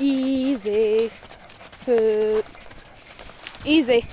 Easy. Easy.